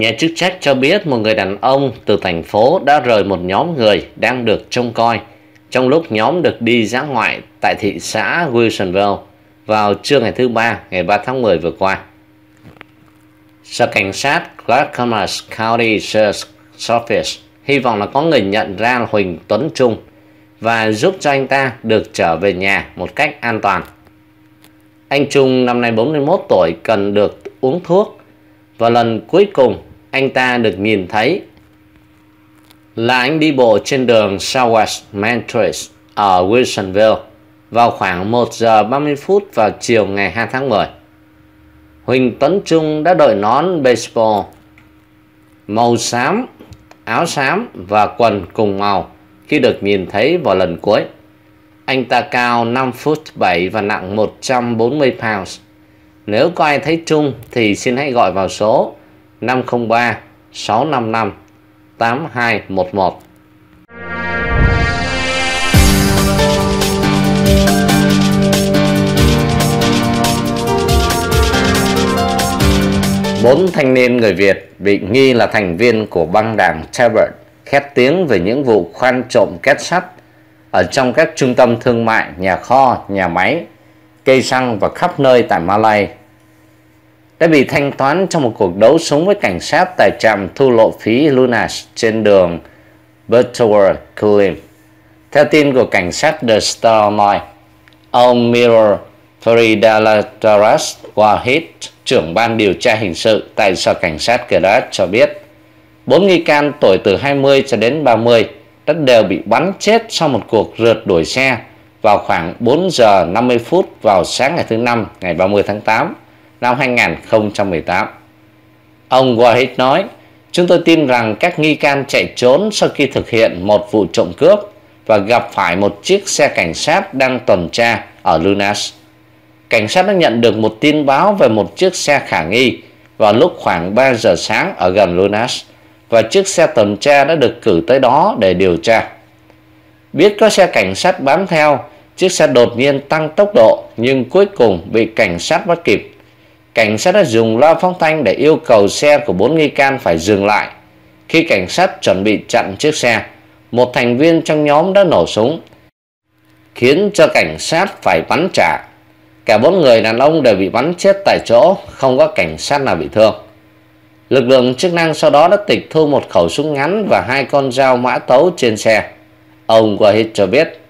Nhà chức trách cho biết một người đàn ông từ thành phố đã rời một nhóm người đang được trông coi trong lúc nhóm được đi dã ngoại tại thị xã Wilsonville vào trưa ngày thứ Ba, ngày 3 tháng 10 vừa qua. Sở Cảnh sát Clackamas County Sheriff's Office hy vọng là có người nhận ra Huỳnh Tuấn Trung và giúp cho anh ta được trở về nhà một cách an toàn. Anh Trung năm nay 41 tuổi cần được uống thuốc và lần cuối cùng anh ta được nhìn thấy là anh đi bộ trên đường Southwest Main ở Wilsonville vào khoảng 1 giờ 30 phút vào chiều ngày 2 tháng 10. Huỳnh Tuấn Trung đã đội nón baseball màu xám, áo xám và quần cùng màu khi được nhìn thấy vào lần cuối. Anh ta cao 5 phút 7 và nặng 140 pounds. Nếu có ai thấy Trung thì xin hãy gọi vào số 503 655 8211. Bốn thanh niên người Việt bị nghi là thành viên của băng đảng Tabard khét tiếng về những vụ khoan trộm két sắt ở trong các trung tâm thương mại, nhà kho, nhà máy, cây xăng và khắp nơi tại Malay đã bị thanh toán trong một cuộc đấu súng với cảnh sát tại trạm thu lộ phí Lunas trên đường Butterworth, Kulim. Theo tin của cảnh sát The Star Online, ông Mirror Faridalataras Wahid, trưởng ban điều tra hình sự tại sở cảnh sát Kedat cho biết, bốn nghi can tuổi từ 20 cho đến 30 đã đều bị bắn chết sau một cuộc rượt đuổi xe vào khoảng 4 giờ 50 phút vào sáng ngày thứ Năm ngày 30 tháng 8 năm 2018. Ông Wahid nói, chúng tôi tin rằng các nghi can chạy trốn sau khi thực hiện một vụ trộm cướp và gặp phải một chiếc xe cảnh sát đang tuần tra ở Lunas. Cảnh sát đã nhận được một tin báo về một chiếc xe khả nghi vào lúc khoảng 3 giờ sáng ở gần Lunas và chiếc xe tuần tra đã được cử tới đó để điều tra. Biết có xe cảnh sát bám theo, chiếc xe đột nhiên tăng tốc độ nhưng cuối cùng bị cảnh sát bắt kịp cảnh sát đã dùng loa phóng thanh để yêu cầu xe của bốn nghi can phải dừng lại. Khi cảnh sát chuẩn bị chặn chiếc xe, một thành viên trong nhóm đã nổ súng, khiến cho cảnh sát phải bắn trả. Cả bốn người đàn ông đều bị bắn chết tại chỗ, không có cảnh sát nào bị thương. Lực lượng chức năng sau đó đã tịch thu một khẩu súng ngắn và hai con dao mã tấu trên xe. Ông Wahid cho biết,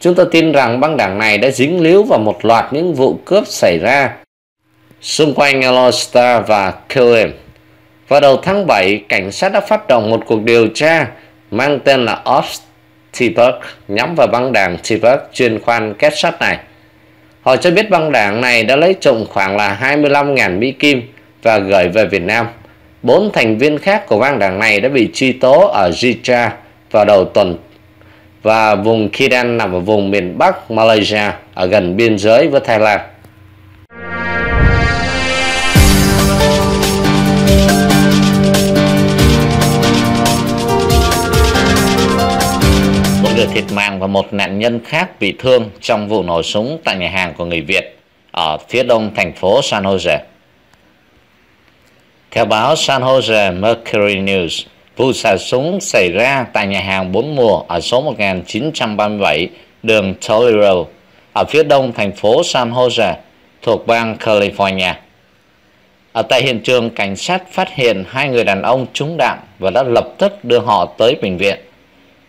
Chúng tôi tin rằng băng đảng này đã dính líu vào một loạt những vụ cướp xảy ra xung quanh Alostar và Killam. Vào đầu tháng 7, cảnh sát đã phát động một cuộc điều tra mang tên là Ops Tiberg nhắm vào băng đảng Tiberg chuyên khoan kết sắt này. Họ cho biết băng đảng này đã lấy trộm khoảng là 25.000 Mỹ Kim và gửi về Việt Nam. Bốn thành viên khác của băng đảng này đã bị truy tố ở Jitra vào đầu tuần và vùng Kidan nằm ở vùng miền Bắc Malaysia ở gần biên giới với Thái Lan. Thiệt mạng và một nạn nhân khác bị thương trong vụ nổ súng tại nhà hàng của người Việt ở phía đông thành phố San Jose. Theo báo San Jose Mercury News, vụ xả súng xảy ra tại nhà hàng bốn mùa ở số 1937 đường Toledo ở phía đông thành phố San Jose thuộc bang California. Ở tại hiện trường, cảnh sát phát hiện hai người đàn ông trúng đạn và đã lập tức đưa họ tới bệnh viện.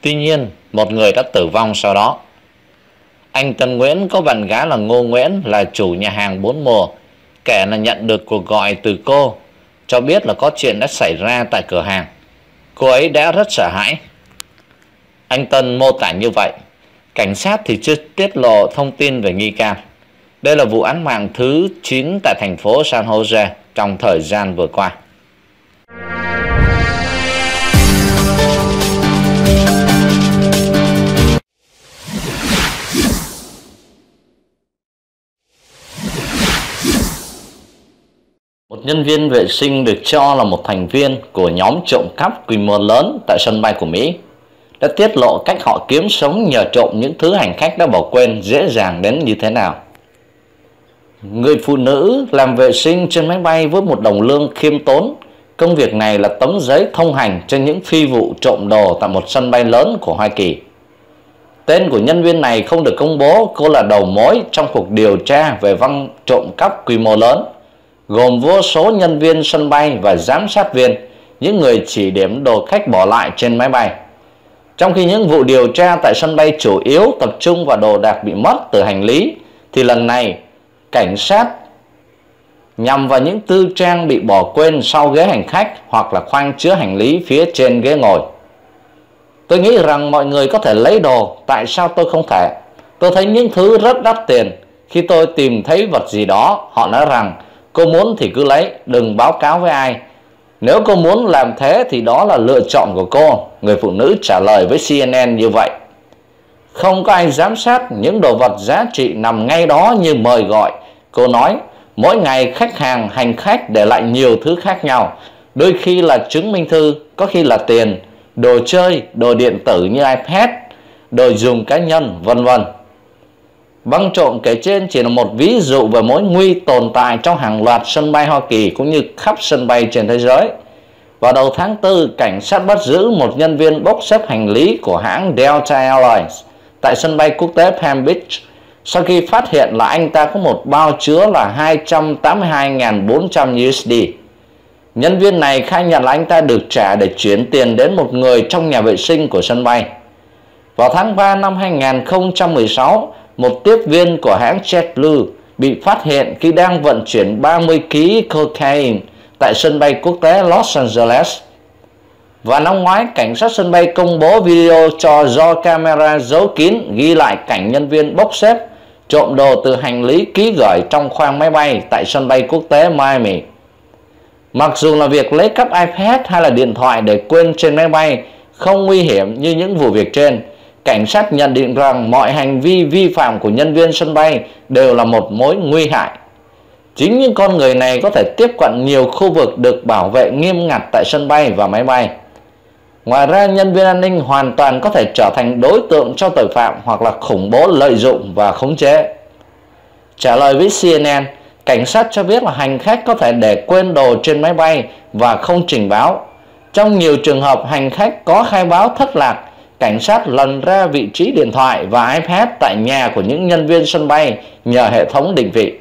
Tuy nhiên, một người đã tử vong sau đó. Anh Tân Nguyễn có bạn gái là Ngô Nguyễn là chủ nhà hàng bốn mùa, Kẻ là nhận được cuộc gọi từ cô, cho biết là có chuyện đã xảy ra tại cửa hàng. Cô ấy đã rất sợ hãi. Anh Tân mô tả như vậy, cảnh sát thì chưa tiết lộ thông tin về nghi can. Đây là vụ án mạng thứ 9 tại thành phố San Jose trong thời gian vừa qua. Nhân viên vệ sinh được cho là một thành viên của nhóm trộm cắp quy mô lớn tại sân bay của Mỹ đã tiết lộ cách họ kiếm sống nhờ trộm những thứ hành khách đã bỏ quên dễ dàng đến như thế nào. Người phụ nữ làm vệ sinh trên máy bay với một đồng lương khiêm tốn Công việc này là tấm giấy thông hành cho những phi vụ trộm đồ tại một sân bay lớn của Hoa Kỳ. Tên của nhân viên này không được công bố, cô là đầu mối trong cuộc điều tra về văn trộm cắp quy mô lớn, gồm vô số nhân viên sân bay và giám sát viên, những người chỉ điểm đồ khách bỏ lại trên máy bay. Trong khi những vụ điều tra tại sân bay chủ yếu tập trung vào đồ đạc bị mất từ hành lý, thì lần này cảnh sát nhằm vào những tư trang bị bỏ quên sau ghế hành khách hoặc là khoang chứa hành lý phía trên ghế ngồi. Tôi nghĩ rằng mọi người có thể lấy đồ, tại sao tôi không thể? Tôi thấy những thứ rất đắt tiền. Khi tôi tìm thấy vật gì đó, họ nói rằng cô muốn thì cứ lấy, đừng báo cáo với ai. Nếu cô muốn làm thế thì đó là lựa chọn của cô, người phụ nữ trả lời với CNN như vậy. Không có ai giám sát những đồ vật giá trị nằm ngay đó như mời gọi. Cô nói, mỗi ngày khách hàng, hành khách để lại nhiều thứ khác nhau. Đôi khi là chứng minh thư, có khi là tiền, đồ chơi, đồ điện tử như iPad, đồ dùng cá nhân, vân vân. Vâng trộm kể trên chỉ là một ví dụ về mối nguy tồn tại trong hàng loạt sân bay Hoa Kỳ cũng như khắp sân bay trên thế giới. Vào đầu tháng 4, cảnh sát bắt giữ một nhân viên bốc xếp hành lý của hãng Delta Airlines tại sân bay quốc tế Palm Beach sau khi phát hiện là anh ta có một bao chứa là 282.400 USD. Nhân viên này khai nhận là anh ta được trả để chuyển tiền đến một người trong nhà vệ sinh của sân bay. Vào tháng 3 năm 2016, một tiếp viên của hãng JetBlue bị phát hiện khi đang vận chuyển 30 kg cocaine tại sân bay quốc tế Los Angeles. Và năm ngoái, cảnh sát sân bay công bố video cho do camera giấu kín ghi lại cảnh nhân viên bốc xếp trộm đồ từ hành lý ký gửi trong khoang máy bay tại sân bay quốc tế Miami. Mặc dù là việc lấy cắp iPad hay là điện thoại để quên trên máy bay không nguy hiểm như những vụ việc trên, cảnh sát nhận định rằng mọi hành vi vi phạm của nhân viên sân bay đều là một mối nguy hại. Chính những con người này có thể tiếp cận nhiều khu vực được bảo vệ nghiêm ngặt tại sân bay và máy bay. Ngoài ra, nhân viên an ninh hoàn toàn có thể trở thành đối tượng cho tội phạm hoặc là khủng bố lợi dụng và khống chế. Trả lời với CNN, cảnh sát cho biết là hành khách có thể để quên đồ trên máy bay và không trình báo. Trong nhiều trường hợp hành khách có khai báo thất lạc, cảnh sát lần ra vị trí điện thoại và iPad tại nhà của những nhân viên sân bay nhờ hệ thống định vị.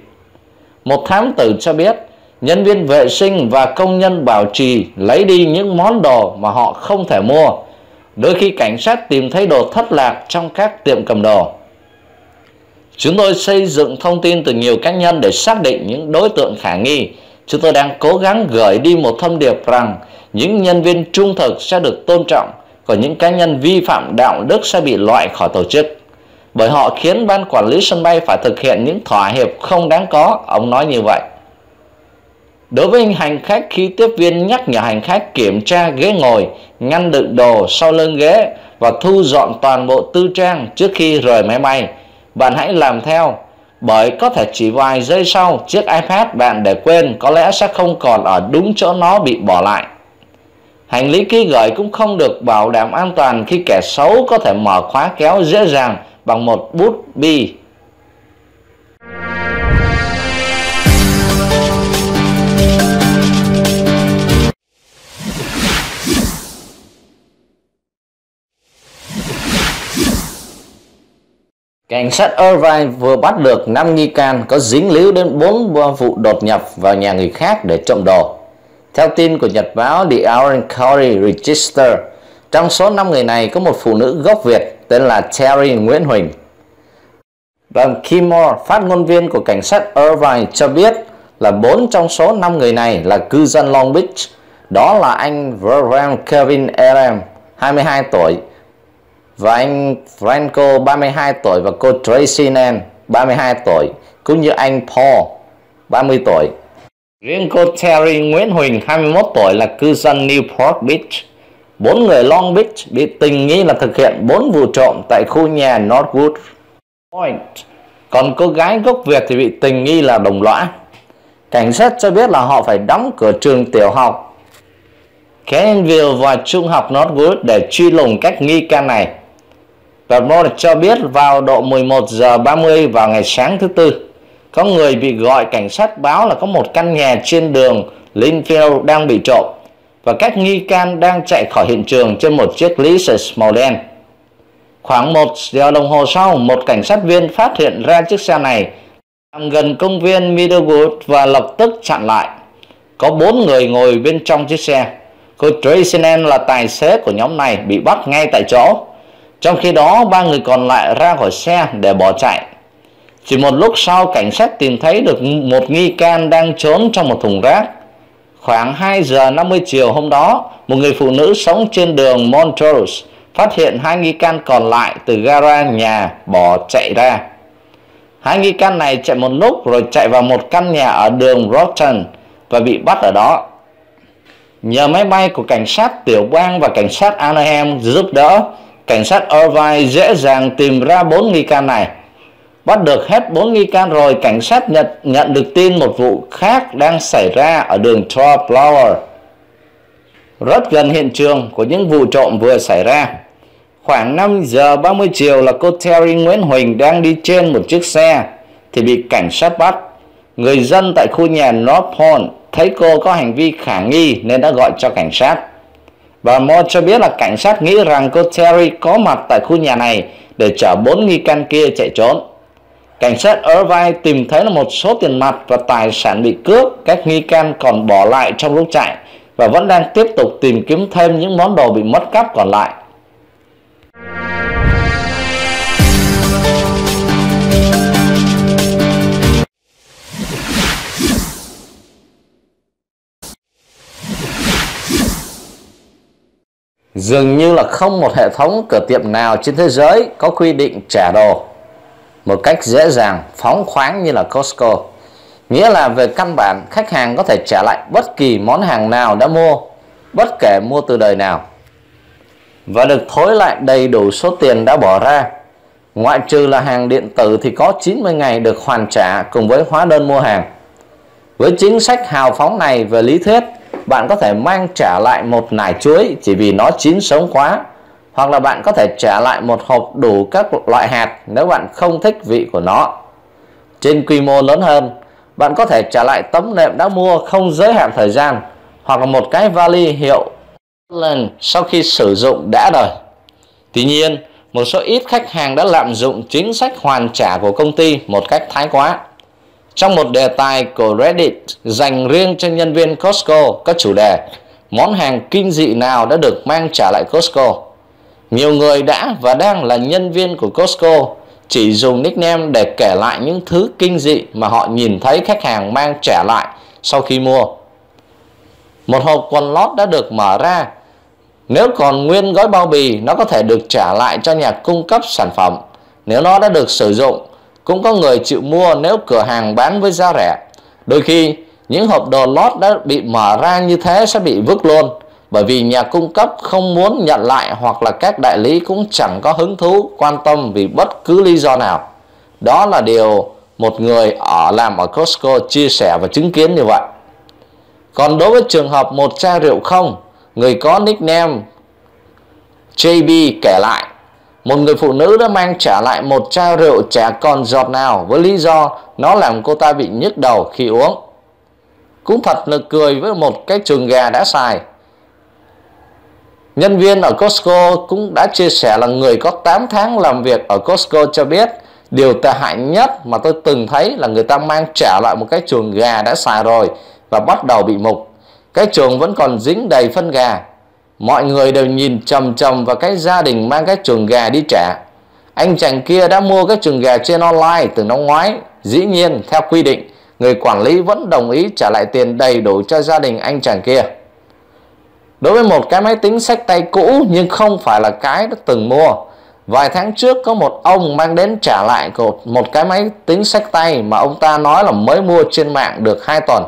Một thám tử cho biết nhân viên vệ sinh và công nhân bảo trì lấy đi những món đồ mà họ không thể mua. Đôi khi cảnh sát tìm thấy đồ thất lạc trong các tiệm cầm đồ. Chúng tôi xây dựng thông tin từ nhiều cá nhân để xác định những đối tượng khả nghi. Chúng tôi đang cố gắng gửi đi một thông điệp rằng những nhân viên trung thực sẽ được tôn trọng, còn những cá nhân vi phạm đạo đức sẽ bị loại khỏi tổ chức. Bởi họ khiến ban quản lý sân bay phải thực hiện những thỏa hiệp không đáng có, ông nói như vậy. Đối với hành khách khi tiếp viên nhắc nhở hành khách kiểm tra ghế ngồi, ngăn đựng đồ sau lưng ghế và thu dọn toàn bộ tư trang trước khi rời máy bay, bạn hãy làm theo bởi có thể chỉ vài giây sau chiếc iPad bạn để quên có lẽ sẽ không còn ở đúng chỗ nó bị bỏ lại. Hành lý ký gửi cũng không được bảo đảm an toàn khi kẻ xấu có thể mở khóa kéo dễ dàng bằng một bút bi Cảnh sát Irvine vừa bắt được 5 nghi can có dính líu đến 4 vụ đột nhập vào nhà người khác để trộm đồ. Theo tin của nhật báo The Orange County Register, trong số 5 người này có một phụ nữ gốc Việt tên là Terry Nguyễn Huỳnh. Và Kim Moore, phát ngôn viên của cảnh sát Irvine cho biết là 4 trong số 5 người này là cư dân Long Beach. Đó là anh Varane Kevin Adam, 22 tuổi, và anh Franco 32 tuổi và cô Tracy Nan 32 tuổi cũng như anh Paul 30 tuổi. Riêng cô Terry Nguyễn Huỳnh 21 tuổi là cư dân Newport Beach. Bốn người Long Beach bị tình nghi là thực hiện bốn vụ trộm tại khu nhà Northwood Point. Còn cô gái gốc Việt thì bị tình nghi là đồng lõa. Cảnh sát cho biết là họ phải đóng cửa trường tiểu học Kenville và trung học Northwood để truy lùng các nghi can này. Và cho biết vào độ 11 giờ 30 vào ngày sáng thứ tư, có người bị gọi cảnh sát báo là có một căn nhà trên đường Linfield đang bị trộm. và các nghi can đang chạy khỏi hiện trường trên một chiếc Lexus màu đen. Khoảng một giờ đồng hồ sau, một cảnh sát viên phát hiện ra chiếc xe này nằm gần công viên Middlewood và lập tức chặn lại. Có bốn người ngồi bên trong chiếc xe. Cô Tracy là tài xế của nhóm này bị bắt ngay tại chỗ. Trong khi đó, ba người còn lại ra khỏi xe để bỏ chạy. Chỉ một lúc sau, cảnh sát tìm thấy được một nghi can đang trốn trong một thùng rác. Khoảng 2 giờ 50 chiều hôm đó, một người phụ nữ sống trên đường Montrose phát hiện hai nghi can còn lại từ gara nhà bỏ chạy ra. Hai nghi can này chạy một lúc rồi chạy vào một căn nhà ở đường Rotten và bị bắt ở đó. Nhờ máy bay của cảnh sát tiểu bang và cảnh sát Anaheim giúp đỡ, cảnh sát Irvine dễ dàng tìm ra bốn nghi can này. Bắt được hết bốn nghi can rồi, cảnh sát nhận, nhận được tin một vụ khác đang xảy ra ở đường Trollflower. Rất gần hiện trường của những vụ trộm vừa xảy ra. Khoảng 5 giờ 30 chiều là cô Terry Nguyễn Huỳnh đang đi trên một chiếc xe thì bị cảnh sát bắt. Người dân tại khu nhà North Pond thấy cô có hành vi khả nghi nên đã gọi cho cảnh sát. Bà Mo cho biết là cảnh sát nghĩ rằng cô Terry có mặt tại khu nhà này để chở bốn nghi can kia chạy trốn. Cảnh sát Irvine tìm thấy là một số tiền mặt và tài sản bị cướp, các nghi can còn bỏ lại trong lúc chạy và vẫn đang tiếp tục tìm kiếm thêm những món đồ bị mất cắp còn lại. Dường như là không một hệ thống cửa tiệm nào trên thế giới có quy định trả đồ một cách dễ dàng, phóng khoáng như là Costco. Nghĩa là về căn bản khách hàng có thể trả lại bất kỳ món hàng nào đã mua, bất kể mua từ đời nào. Và được thối lại đầy đủ số tiền đã bỏ ra. Ngoại trừ là hàng điện tử thì có 90 ngày được hoàn trả cùng với hóa đơn mua hàng. Với chính sách hào phóng này về lý thuyết, bạn có thể mang trả lại một nải chuối chỉ vì nó chín sống quá hoặc là bạn có thể trả lại một hộp đủ các loại hạt nếu bạn không thích vị của nó. Trên quy mô lớn hơn, bạn có thể trả lại tấm nệm đã mua không giới hạn thời gian hoặc là một cái vali hiệu lần sau khi sử dụng đã đời. Tuy nhiên, một số ít khách hàng đã lạm dụng chính sách hoàn trả của công ty một cách thái quá. Trong một đề tài của Reddit dành riêng cho nhân viên Costco có chủ đề món hàng kinh dị nào đã được mang trả lại Costco. Nhiều người đã và đang là nhân viên của Costco chỉ dùng nickname để kể lại những thứ kinh dị mà họ nhìn thấy khách hàng mang trả lại sau khi mua. Một hộp quần lót đã được mở ra. Nếu còn nguyên gói bao bì, nó có thể được trả lại cho nhà cung cấp sản phẩm. Nếu nó đã được sử dụng, cũng có người chịu mua nếu cửa hàng bán với giá rẻ. Đôi khi, những hộp đồ lót đã bị mở ra như thế sẽ bị vứt luôn bởi vì nhà cung cấp không muốn nhận lại hoặc là các đại lý cũng chẳng có hứng thú, quan tâm vì bất cứ lý do nào. Đó là điều một người ở làm ở Costco chia sẻ và chứng kiến như vậy. Còn đối với trường hợp một chai rượu không, người có nickname JB kể lại, một người phụ nữ đã mang trả lại một chai rượu chả còn giọt nào với lý do nó làm cô ta bị nhức đầu khi uống. Cũng thật nực cười với một cái trường gà đã xài. Nhân viên ở Costco cũng đã chia sẻ là người có 8 tháng làm việc ở Costco cho biết điều tệ hại nhất mà tôi từng thấy là người ta mang trả lại một cái chuồng gà đã xài rồi và bắt đầu bị mục. Cái chuồng vẫn còn dính đầy phân gà. Mọi người đều nhìn chầm chầm vào cái gia đình mang cái chuồng gà đi trả. Anh chàng kia đã mua cái chuồng gà trên online từ năm ngoái. Dĩ nhiên, theo quy định, người quản lý vẫn đồng ý trả lại tiền đầy đủ cho gia đình anh chàng kia đối với một cái máy tính sách tay cũ nhưng không phải là cái đã từng mua, vài tháng trước có một ông mang đến trả lại một cái máy tính sách tay mà ông ta nói là mới mua trên mạng được 2 tuần.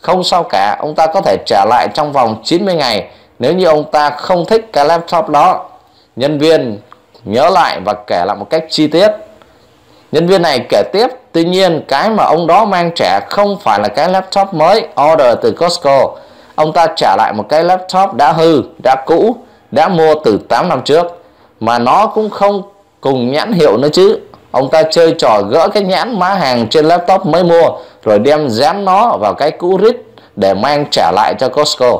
Không sao cả, ông ta có thể trả lại trong vòng 90 ngày nếu như ông ta không thích cái laptop đó. Nhân viên nhớ lại và kể lại một cách chi tiết. Nhân viên này kể tiếp, tuy nhiên, cái mà ông đó mang trả không phải là cái laptop mới, order từ Costco ông ta trả lại một cái laptop đã hư, đã cũ, đã mua từ 8 năm trước mà nó cũng không cùng nhãn hiệu nữa chứ. Ông ta chơi trò gỡ cái nhãn má hàng trên laptop mới mua rồi đem dán nó vào cái cũ rít để mang trả lại cho Costco.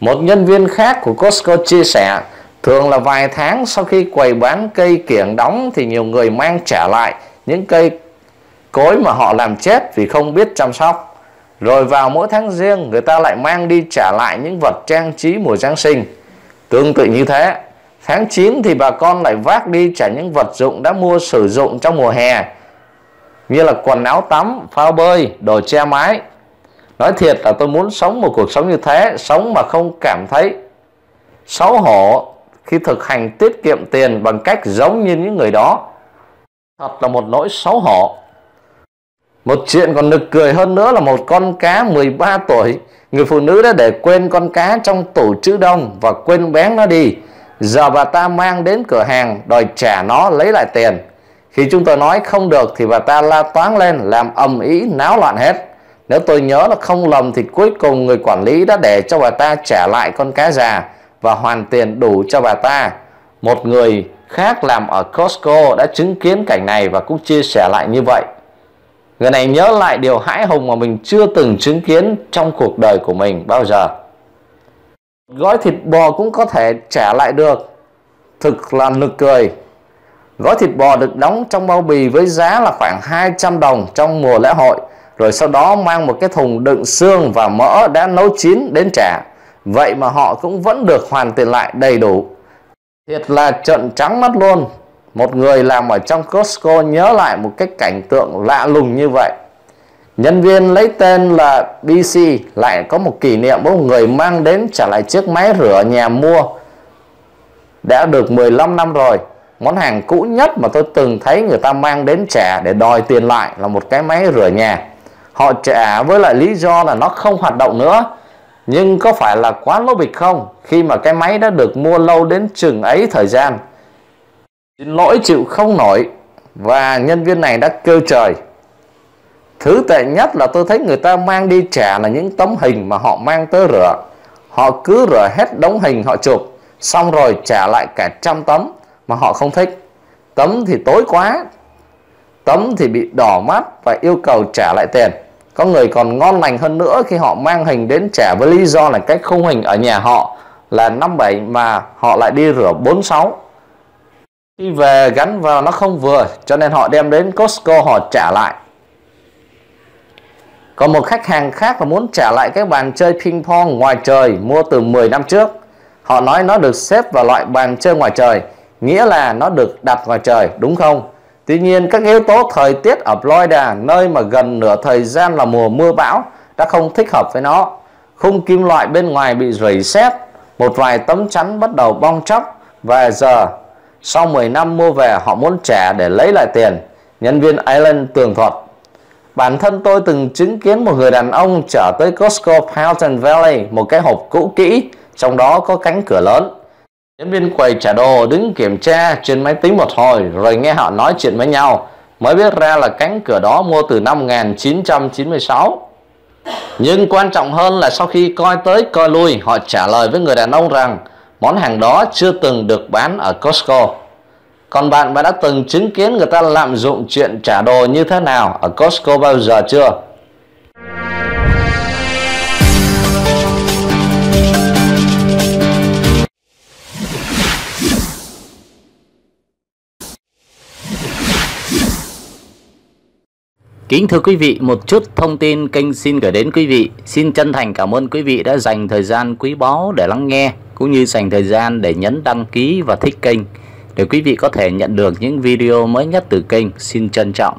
Một nhân viên khác của Costco chia sẻ, thường là vài tháng sau khi quầy bán cây kiểng đóng thì nhiều người mang trả lại những cây cối mà họ làm chết vì không biết chăm sóc. Rồi vào mỗi tháng riêng người ta lại mang đi trả lại những vật trang trí mùa Giáng sinh. Tương tự như thế, tháng 9 thì bà con lại vác đi trả những vật dụng đã mua sử dụng trong mùa hè như là quần áo tắm, phao bơi, đồ che mái. Nói thiệt là tôi muốn sống một cuộc sống như thế, sống mà không cảm thấy xấu hổ khi thực hành tiết kiệm tiền bằng cách giống như những người đó. Thật là một nỗi xấu hổ. Một chuyện còn nực cười hơn nữa là một con cá 13 tuổi. Người phụ nữ đã để quên con cá trong tủ trữ đông và quên bén nó đi. Giờ bà ta mang đến cửa hàng, đòi trả nó, lấy lại tiền. Khi chúng tôi nói không được thì bà ta la toán lên, làm ầm ĩ, náo loạn hết. Nếu tôi nhớ là không lầm thì cuối cùng người quản lý đã để cho bà ta trả lại con cá già Và hoàn tiền đủ cho bà ta. Một người khác làm ở Costco đã chứng kiến cảnh này và cũng chia sẻ lại như vậy. Người này nhớ lại điều hãi hùng mà mình chưa từng chứng kiến trong cuộc đời của mình bao giờ. Gói thịt bò cũng có thể trả lại được. Thực là nực cười. Gói thịt bò được đóng trong bao bì với giá là khoảng 200 đồng trong mùa lễ hội. Rồi sau đó mang một cái thùng đựng xương và mỡ đã nấu chín đến trả. Vậy mà họ cũng vẫn được hoàn tiền lại đầy đủ. Thiệt là trận trắng mắt luôn một người làm ở trong Costco nhớ lại một cái cảnh tượng lạ lùng như vậy. Nhân viên lấy tên là BC lại có một kỷ niệm một người mang đến trả lại chiếc máy rửa nhà mua. Đã được 15 năm rồi, món hàng cũ nhất mà tôi từng thấy người ta mang đến trả để đòi tiền lại là một cái máy rửa nhà. Họ trả với lại lý do là nó không hoạt động nữa. Nhưng có phải là quá lố bịch không khi mà cái máy đã được mua lâu đến chừng ấy thời gian? Xin lỗi chịu không nổi. Và nhân viên này đã kêu trời. Thứ tệ nhất là tôi thấy người ta mang đi trả là những tấm hình mà họ mang tới rửa. Họ cứ rửa hết đống hình họ chụp, Xong rồi trả lại cả trăm tấm mà họ không thích. Tấm thì tối quá. Tấm thì bị đỏ mắt và yêu cầu trả lại tiền. Có người còn ngon lành hơn nữa khi họ mang hình đến trả với lý do là cách khung hình ở nhà họ là 57 mà họ lại đi rửa 46 khi về gắn vào nó không vừa, cho nên họ đem đến Costco họ trả lại. Còn một khách hàng khác là muốn trả lại cái bàn chơi ping pong ngoài trời mua từ 10 năm trước, họ nói nó được xếp vào loại bàn chơi ngoài trời, nghĩa là nó được đặt ngoài trời, đúng không? Tuy nhiên, các yếu tố thời tiết ở Florida, nơi mà gần nửa thời gian là mùa mưa bão, đã không thích hợp với nó. Khung kim loại bên ngoài bị rỉ sét, một vài tấm chắn bắt đầu bong chóc, và giờ sau 10 năm mua về, họ muốn trả để lấy lại tiền. Nhân viên Island tường thuật. Bản thân tôi từng chứng kiến một người đàn ông trở tới Costco Fountain Valley, một cái hộp cũ kỹ, Trong đó có cánh cửa lớn. Nhân viên quầy trả đồ, đứng kiểm tra trên máy tính một hồi, Rồi nghe họ nói chuyện với nhau. Mới biết ra là cánh cửa đó mua từ năm 1996 Nhưng quan trọng hơn là sau khi coi tới, coi lui, Họ trả lời với người đàn ông rằng món hàng đó chưa từng được bán ở Costco. Còn bạn bạn đã từng chứng kiến người ta lạm dụng chuyện trả đồ như thế nào ở Costco bao giờ chưa? Kính thưa quý vị, một chút thông tin kênh xin gửi đến quý vị. Xin chân thành cảm ơn quý vị đã dành thời gian quý báu để lắng nghe cũng như dành thời gian để nhấn đăng ký và thích kênh để quý vị có thể nhận được những video mới nhất từ kênh. Xin trân trọng.